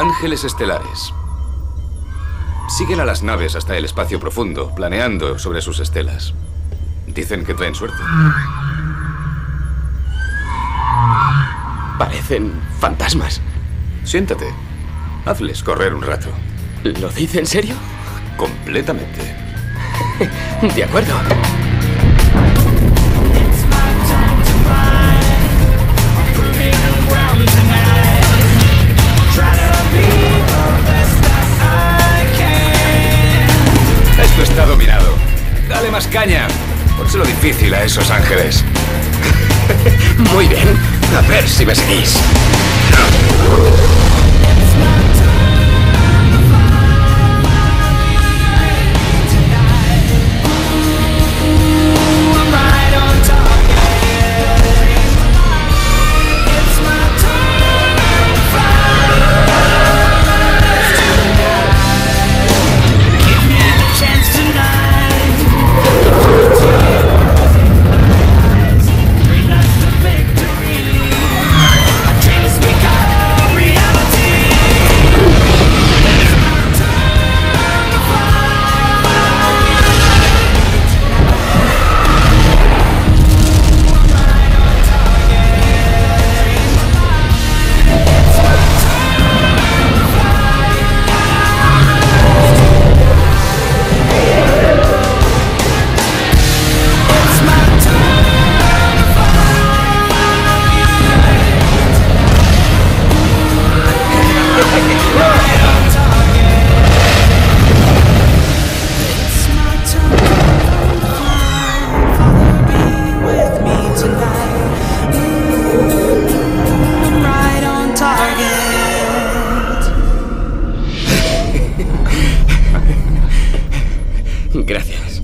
Ángeles estelares. Siguen a las naves hasta el espacio profundo, planeando sobre sus estelas. Dicen que traen suerte. Parecen fantasmas. Siéntate. Hazles correr un rato. ¿Lo dice en serio? Completamente. De acuerdo. Más caña. Pónselo difícil a esos ángeles. Muy bien. A ver si me seguís. Gracias.